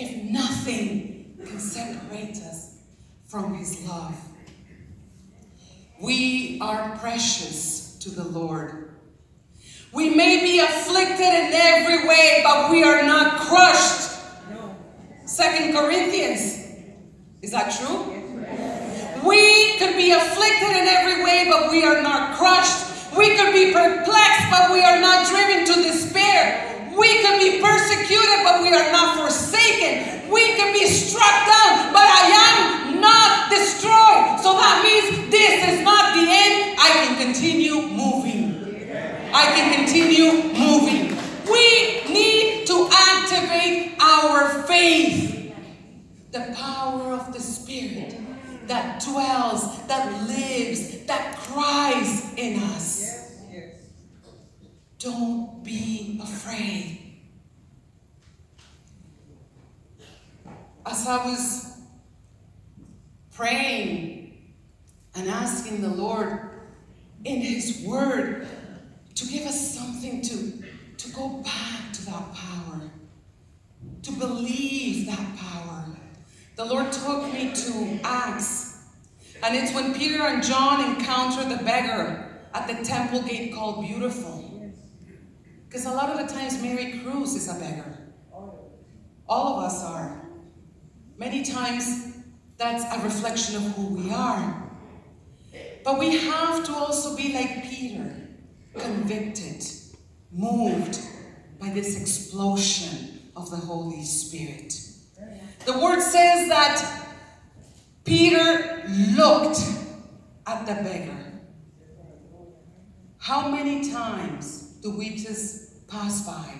if nothing can separate us from his love. We are precious to the Lord. We may be afflicted in every way, but we are not crushed. Second Corinthians. Is that true? We could be afflicted in every way, but we are not crushed. We could be perplexed, but we are not driven to despair. We can be persecuted, but we are not forsaken. We can be struck down, but I am not destroyed. So that means this is not the end. I can continue moving. I can continue moving. We need to activate our faith. The power of the Spirit that dwells, that lives, that cries in us. Don't be afraid. As I was praying and asking the Lord in His Word to give us something to, to go back to that power, to believe that power. The Lord took me to Acts, and it's when Peter and John encounter the beggar at the temple gate called Beautiful. Because a lot of the times Mary Cruz is a beggar. All of us are. Many times that's a reflection of who we are. But we have to also be like Peter, convicted, moved by this explosion of the Holy Spirit. The word says that Peter looked at the beggar. How many times we just pass by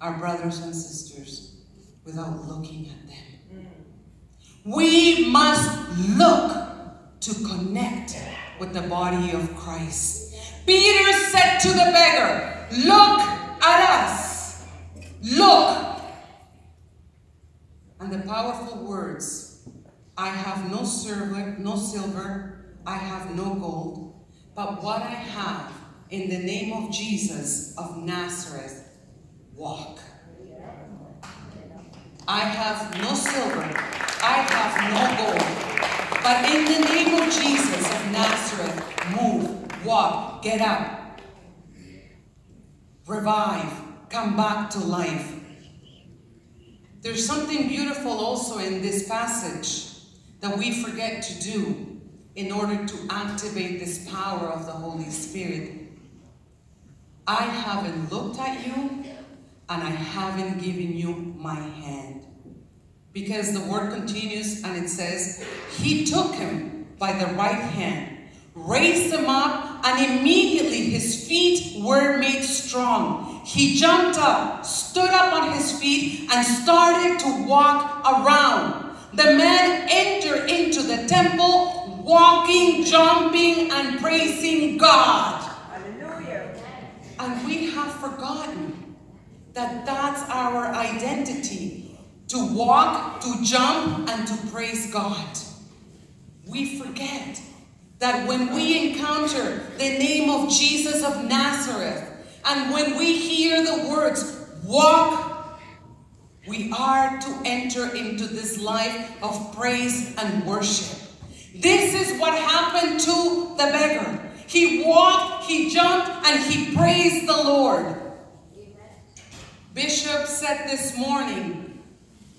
our brothers and sisters without looking at them? We must look to connect with the body of Christ. Peter said to the beggar, Look at us. Look. And the powerful words, I have no silver, no silver, I have no gold, but what I have in the name of Jesus of Nazareth, walk. I have no silver, I have no gold, but in the name of Jesus of Nazareth, move, walk, get up, revive, come back to life. There's something beautiful also in this passage that we forget to do in order to activate this power of the Holy Spirit. I haven't looked at you and I haven't given you my hand. Because the word continues and it says, He took him by the right hand, raised him up, and immediately his feet were made strong. He jumped up, stood up on his feet, and started to walk around. The man entered into the temple, walking, jumping, and praising God. And we have forgotten that that's our identity to walk, to jump, and to praise God. We forget that when we encounter the name of Jesus of Nazareth, and when we hear the words, walk, we are to enter into this life of praise and worship. This is what happened to the beggar. He walked, he jumped, and he praised the Lord. Bishop said this morning,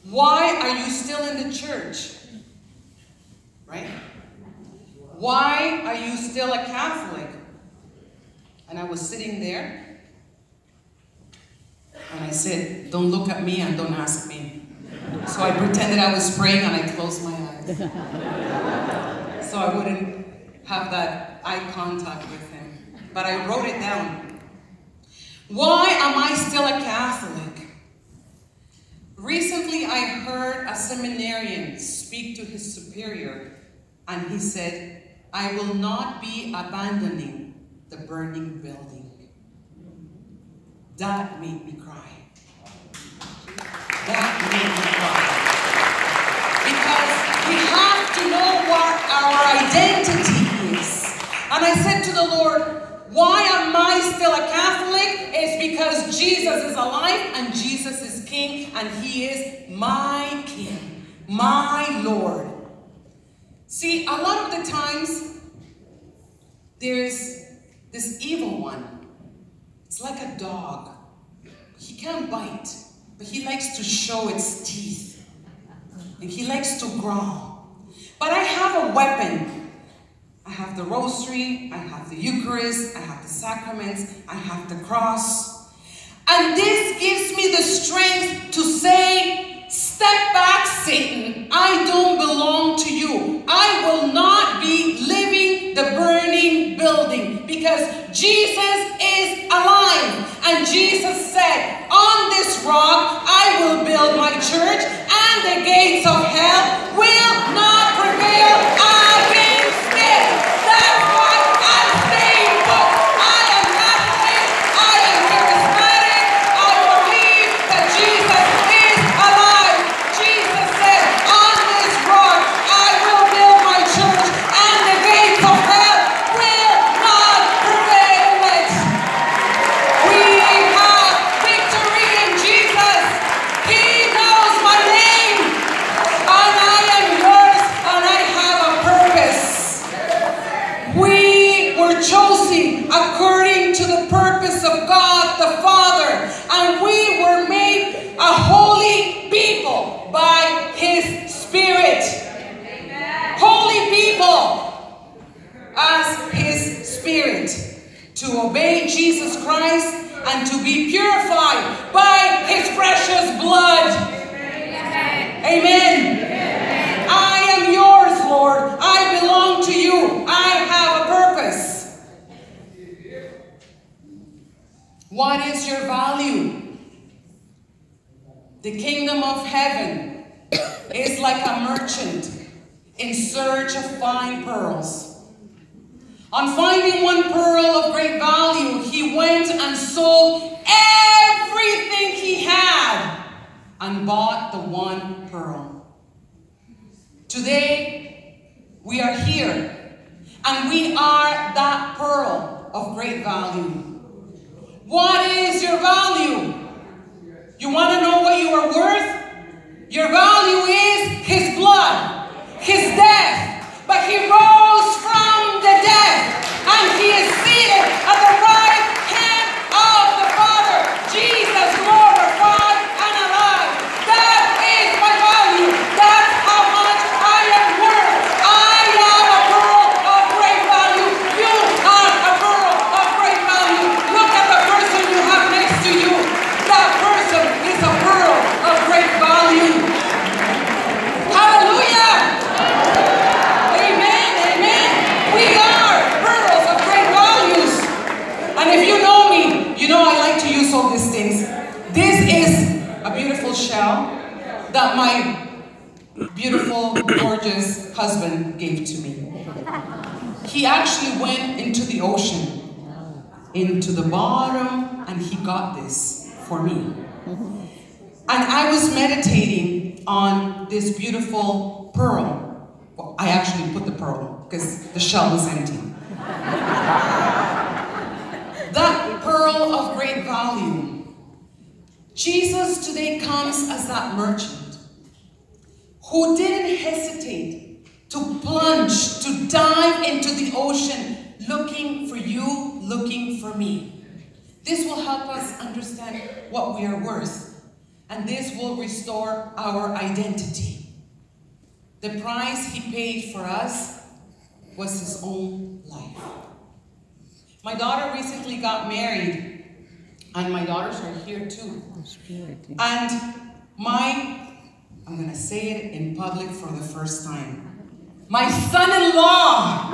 why are you still in the church? Right? Why are you still a Catholic? And I was sitting there, and I said, don't look at me and don't ask me. So I pretended I was praying and I closed my eyes. so I wouldn't have that eye contact with him. But I wrote it down. Why am I still a Catholic? Recently, I heard a seminarian speak to his superior, and he said, I will not be abandoning the burning building. That made me cry. That made me cry. Because we have to know what our identity is. And I said to the Lord, why am I still a Catholic? It's because Jesus is alive and Jesus is king and he is my king, my Lord. See, a lot of the times there's this evil one. It's like a dog. He can't bite, but he likes to show its teeth. And he likes to growl. But I have a weapon. I have the rosary, I have the Eucharist, I have the sacraments, I have the cross. And this gives me the strength to say, step back, Satan. I don't belong to you. I will not be living the burning building because Jesus is alive. And Jesus said, on this rock I will build my church and the gates of His Spirit. Holy people as His Spirit to obey Jesus Christ and to be purified by His precious blood. Amen. I am yours, Lord. I belong to you. I have a purpose. What is your value? The kingdom of heaven is like a merchant in search of fine pearls. On finding one pearl of great value, he went and sold everything he had and bought the one pearl. Today, we are here and we are that pearl of great value. What is your value? You want to know what you are worth? Your value is his blood, his death, but he rose from the dead and he is seated at the right hand of the Father. Jesus glorified and alive. That is my value. That's how much I am worth. I am a pearl of great value. You are a pearl of great value. Look at the person you have next to you. That person is a pearl of great value. Hallelujah. Amen. Amen. We are pearls of great values. And if you know me, you know I like to use all these things. This is a beautiful shell that my beautiful, gorgeous husband gave to me. He actually went into the ocean, into the bottom, and he got this for me. And I was meditating on this beautiful pearl. Well, I actually put the pearl because the shell was empty. that pearl of great value. Jesus today comes as that merchant who didn't hesitate to plunge, to dive into the ocean, looking for you, looking for me. This will help us understand what we are worth, and this will restore our identity. The price he paid for us was his own life. My daughter recently got married, and my daughters are here too. And my, I'm gonna say it in public for the first time. My son-in-law,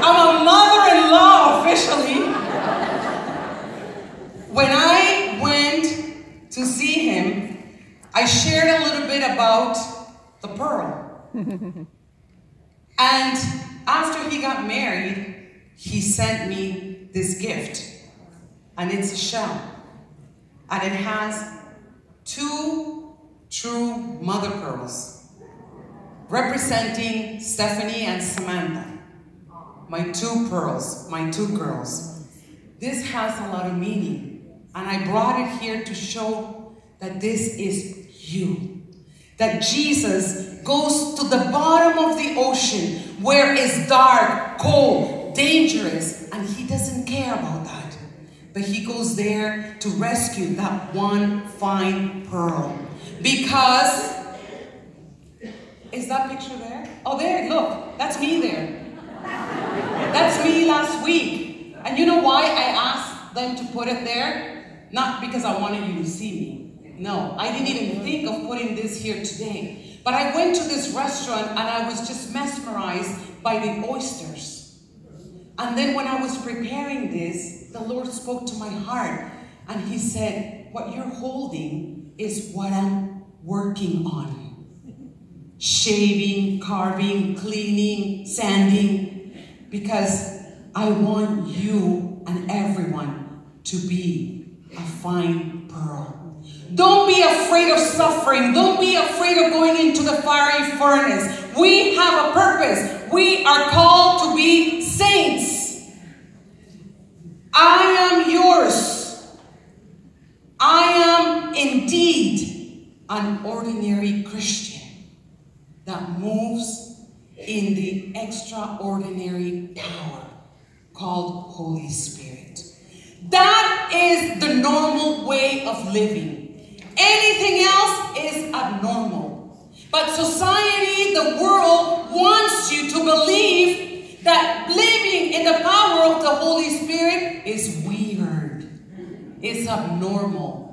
I'm a mother-in-law officially. When I went to see him, I shared a little bit about the pearl. and after he got married, he sent me this gift. And it's a shell. And it has two true mother pearls representing Stephanie and Samantha. My two pearls, my two girls. This has a lot of meaning. And I brought it here to show that this is you. That Jesus goes to the bottom of the ocean where it's dark, cold, dangerous, and he doesn't care about that. But he goes there to rescue that one fine pearl. Because, is that picture there? Oh, there, look, that's me there. That's me last week. And you know why I asked them to put it there? Not because I wanted you to see me. No, I didn't even think of putting this here today. But I went to this restaurant and I was just mesmerized by the oysters. And then when I was preparing this, the Lord spoke to my heart and He said, What you're holding is what I'm working on shaving, carving, cleaning, sanding, because I want you and everyone to be a fine pearl. Don't be afraid of suffering. Don't be afraid of going into the fiery furnace. We have a purpose. We are called to be saints. I am yours. I am indeed an ordinary Christian that moves in the extraordinary power called Holy Spirit. That is the normal way of living. Anything else is abnormal. But society, the world, wants you to believe that living in the power of the Holy Spirit is weird, it's abnormal.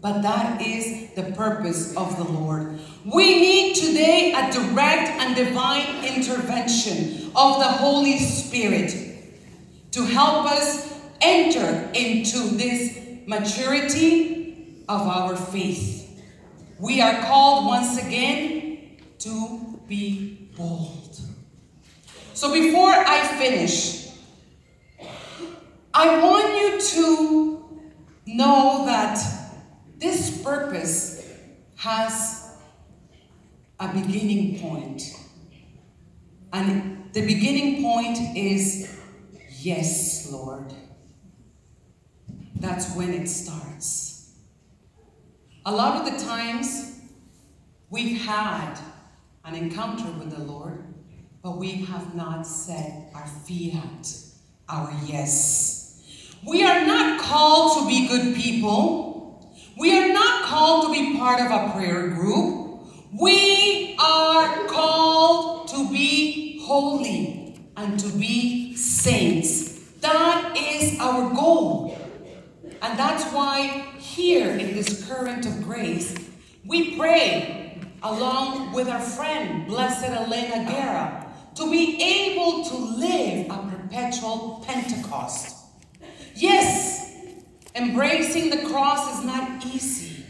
But that is the purpose of the Lord. We need today a direct and divine intervention of the Holy Spirit to help us enter into this maturity of our faith. We are called once again to be bold. So before I finish, I want you to know that purpose has a beginning point. And the beginning point is yes, Lord. That's when it starts. A lot of the times we've had an encounter with the Lord, but we have not said our fiat, our yes. We are not called to be good people. We are not called to be part of a prayer group. We are called to be holy and to be saints. That is our goal. And that's why here in this current of grace, we pray along with our friend, Blessed Elena Guerra, to be able to live a perpetual Pentecost. Yes, Embracing the cross is not easy,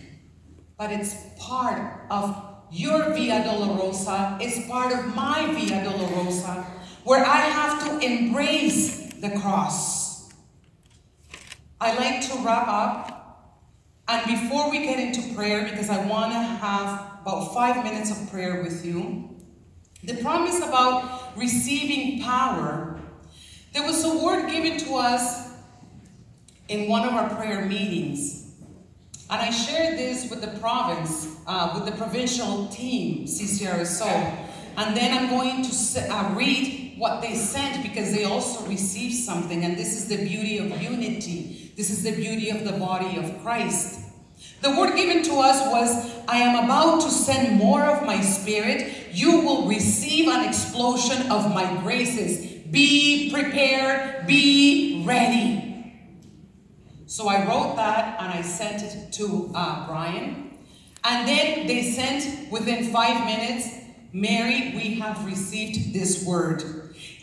but it's part of your Via Dolorosa, it's part of my Via Dolorosa, where I have to embrace the cross. I like to wrap up, and before we get into prayer, because I want to have about five minutes of prayer with you, the promise about receiving power, there was a word given to us in one of our prayer meetings. And I shared this with the province, uh, with the provincial team, CCRSO. And then I'm going to uh, read what they sent because they also received something. And this is the beauty of unity. This is the beauty of the body of Christ. The word given to us was, I am about to send more of my spirit. You will receive an explosion of my graces. Be prepared, be ready. So I wrote that and I sent it to uh, Brian. And then they sent within five minutes, Mary, we have received this word.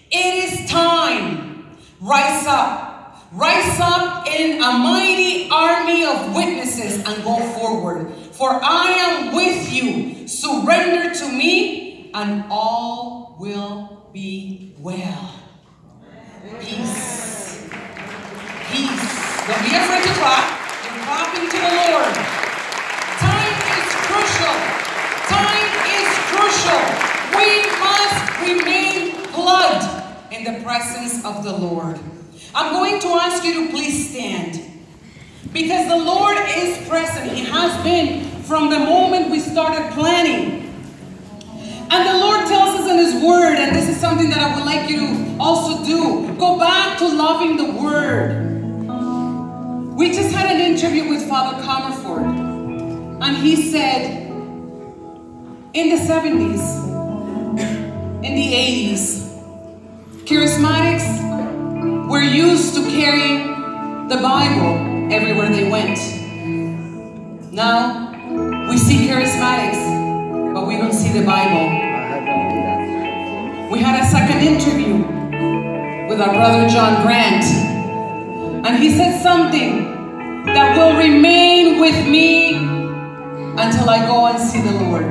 It is time. Rise up. Rise up in a mighty army of witnesses and go forward. For I am with you. Surrender to me and all will be well. Peace. Peace. Don't be afraid to clap. You're to the Lord. Time is crucial. Time is crucial. We must remain plugged in the presence of the Lord. I'm going to ask you to please stand. Because the Lord is present. He has been from the moment we started planning. And the Lord tells us in His Word, and this is something that I would like you to also do go back to loving the Word. We just had an interview with Father Comerford, and he said in the 70s, in the 80s, charismatics were used to carry the Bible everywhere they went. Now, we see charismatics, but we don't see the Bible. We had a second interview with our brother John Grant, and he said something that will remain with me until I go and see the Lord.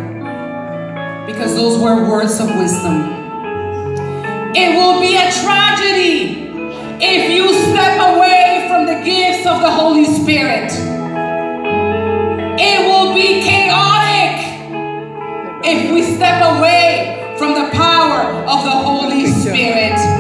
Because those were words of wisdom. It will be a tragedy if you step away from the gifts of the Holy Spirit. It will be chaotic if we step away from the power of the Holy Spirit.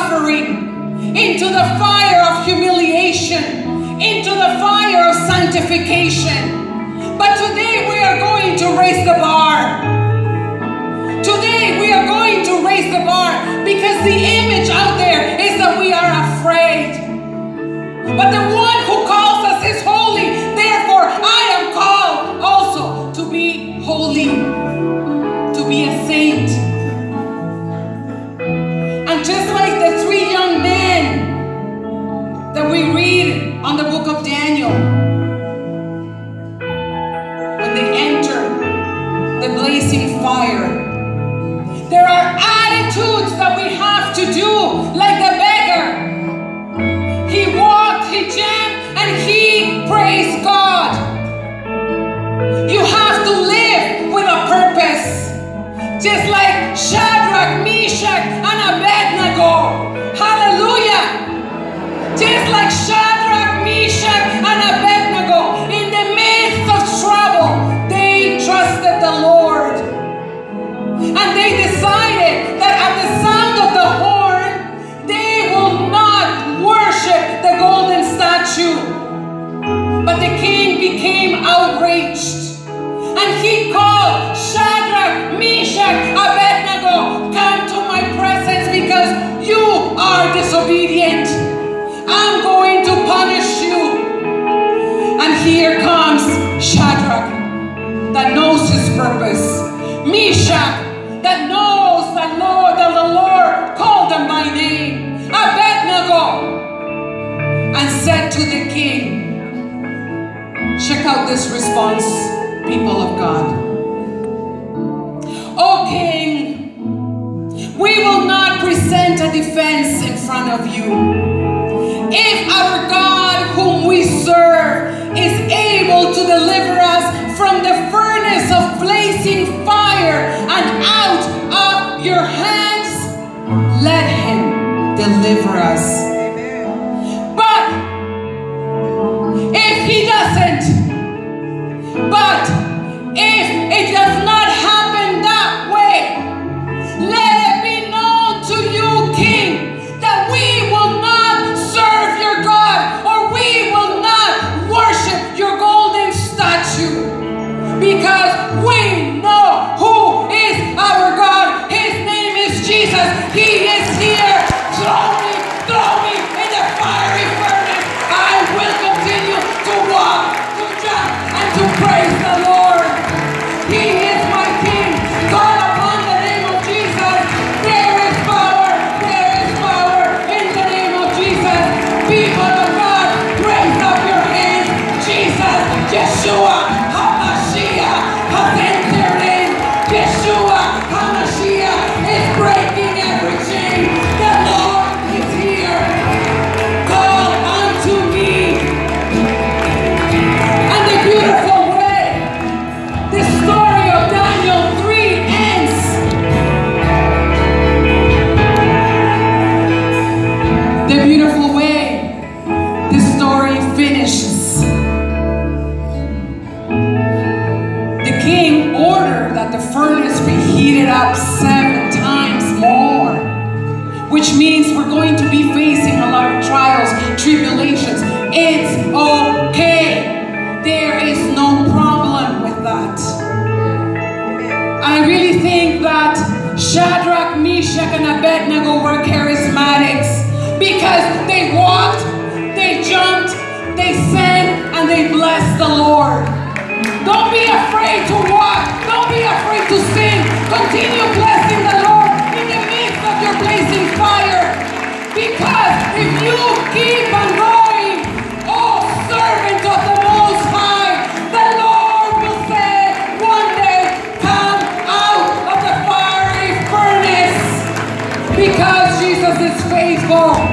Suffering, into the fire of humiliation, into the fire of sanctification. But today we are going to raise the bar. Today we are going to raise the bar because the image out there is that we are afraid. But the one who purpose. Meshach, that knows that Lord, that the Lord called them by name. Abednego, and said to the king, check out this response, people of God. O king, we will not present a defense in front of you. If our God, whom we serve, is able to deliver us from the furnace of let him deliver us. Because they walked, they jumped, they sang, and they blessed the Lord. Don't be afraid to walk. Don't be afraid to sing. Continue blessing the Lord in the midst of your blazing fire. Because if you keep on going, oh servant of the Most High, the Lord will say one day, come out of the fiery furnace. Because Jesus is faithful.